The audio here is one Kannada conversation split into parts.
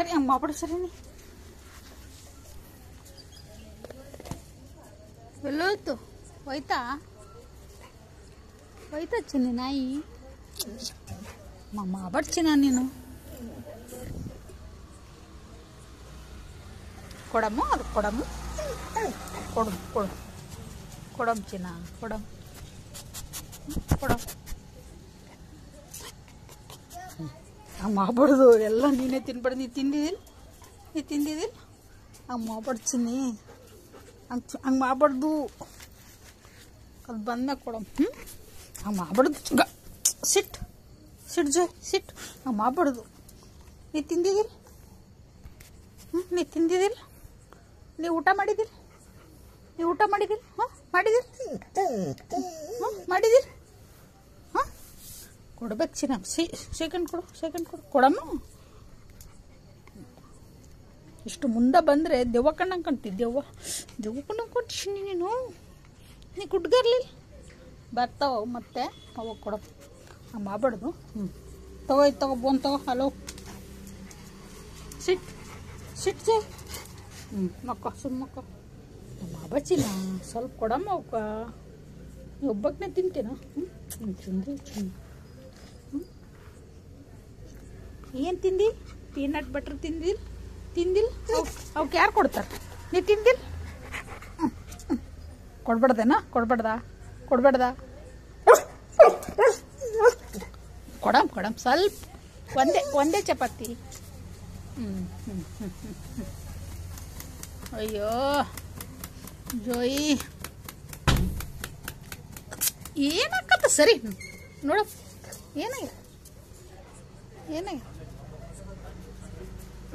ಸರಿ ಹಂಗೆ ಮಾಡ್ಬಿಡು ಸರಿ ನೀ ಎಲ್ಲೋಯ್ತು ಹೋಯ್ತಾ ಹೋಯ್ತಾ ಚಿನ್ನ ನಾಯಿ ಮಮ್ಮ ಬರ್ಚಿನ ನೀನು ಕೊಡಮ್ಮ ಅದು ಕೊಡಮ್ಮ ಕೊಡು ಕೊಡು ಕೊಡಮ್ ಚಿನ್ನ ಕೊಡಮ್ ಕೊಡಮ್ ಹಂಗೆ ಮಾಡ್ಬಾರ್ದು. ಎಲ್ಲ ನೀನೇ ತಿನ್ಬಾರ್ದು ನೀ ತಿಂದಿದ್ದಿಲ್ಲ ನೀ ತಿಂದಿದ್ದಿಲ್ಲ ಹಂಗೆ ಮಾಡ್ಬಾರ್ದು ಹಂಗೆ ಹಂಗೆ ಮಾಡ್ಬಾರ್ದು. ಅದು ಬಂದ ಕೊಡಮ್. ಹ್ಞೂ ಹಂಗೆ ಮಾಡ್ಬಾರ್ದು ಗ ಸಿಟ್. ಸಿಟ್ ಜೋಯ್, ಸಿಟ್. ಹಂಗೆ ಮಾಡ್ಬಾರ್ದು. ನೀ ತಿಂದಿದ್ದಿಲ್ಲ ಹ್ಞೂ ನೀ ತಿಂದಿದ್ದಿಲ್ಲ ನೀ ಊಟ ಮಾಡಿದಿಲ್ಲ ನೀ ಊಟ ಮಾಡಿದಿಲ್ಲ ಹಾಂ ಮಾಡಿದಿಲ್ಲ ಹಾಂ ಮಾಡಿದಿಲ್ಲ ಹಾಂ ಕೊಡ್ಬೇಕು ಚಿನ್ನ ಸಿ ಸೆಕೆಂಡ್ ಕೊಡು ಸೆಕೆಂಡ್ ಕೊಡು. ಕೊಡಮ್ಮ. ಇಷ್ಟು ಮುಂದೆ ಬಂದರೆ ದೆವ್ವ ಕಣ್ಣಂಗೆ ಕಾಣ್ತಿ ದೆವ್ವ. ದೆವ್ವ ಕಣ್ಣಂಗೆ ಕೊಟ್ಟಿಸಿ ನೀನು? ನೀ ಕುಡ್ಗರ್ಲಿ? ಬರ್ತಾವ ಮತ್ತೆ. ಅವಾಗ ಕೊಡ ಮಾಡಬಾರ್ದು ಹ್ಞೂ ತಗೋ, ಇದು ತಗೋ ಬೋನ್ ತಗೋ, ಹಲೋ. ಸಿಟ್ ಸಿಟ್ ಜೈ. ಹ್ಞೂ ಮಕ್ಕ ಸುಮ್ಮ ಮಕ್ಕ. ಮಾಡಬಚ್ಚಿಲ್ಲ ಸ್ವಲ್ಪ ಕೊಡಮ್ಮ ಅವಕ್ಕ ಒಬ್ಬಕ್ಕನೇ ತಿಂತೀನ? ಹ್ಞೂ ಹ್ಞೂ ತಿಂದು ತಿಂದು ಏನು ತಿಂದಿ? ಪೀನಟ್ ಬಟರ್ ತಿಂದಿಲ್? ತಿಂದಿಲ್? ಅವಕ್ಕೆ ಯಾರು ಕೊಡ್ತಾರೆ? ನೀ ತಿಂದಿಲ್? ಕೊಡ್ಬಾರ್ದೇನ? ಕೊಡ್ಬಾರ್ದ? ಕೊಡ್ಬಾರ್ದ? ಕೊಡಮ್ ಕೊಡಮ್. ಸ್ವಲ್ಪ ಒಂದೇ ಒಂದೇ ಚಪಾತಿ. ಅಯ್ಯೋ, ಜೋಯಿ. ಏನಾಕತ್ತ ಸರಿ? ನೋಡ. ಏನಾಗ ಏನಾಗಿದೆ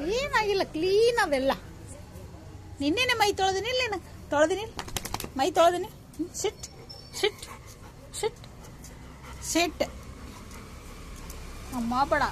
ಏನಾಗಿಲ್ಲ ಕ್ಲೀನ್ ಅವೆಲ್ಲ ನಿನ್ನೆನೆ ಮೈ ತೊಳೆದಿನಿಲ್ಲ ಏನು ತೊಳೆದಿನಿ ಮೈ ತೊಳೆದಿನಿ. ಸಿಟ್ ಸಿಟ್ ಸಿಟ್ ಸಿಟ್. ಅಮ್ಮ, ಬೇಡ.